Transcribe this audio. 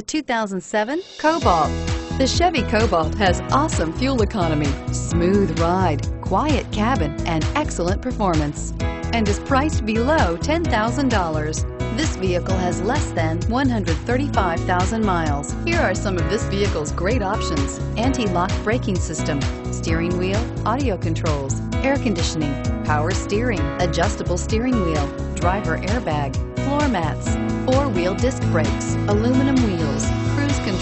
The 2007 Cobalt. The Chevy Cobalt has awesome fuel economy, smooth ride, quiet cabin, and excellent performance, and is priced below $10,000. This vehicle has less than 135,000 miles. Here are some of this vehicle's great options. Anti-lock braking system, steering wheel, audio controls, air conditioning, power steering, adjustable steering wheel, driver airbag, floor mats, four-wheel disc brakes, aluminum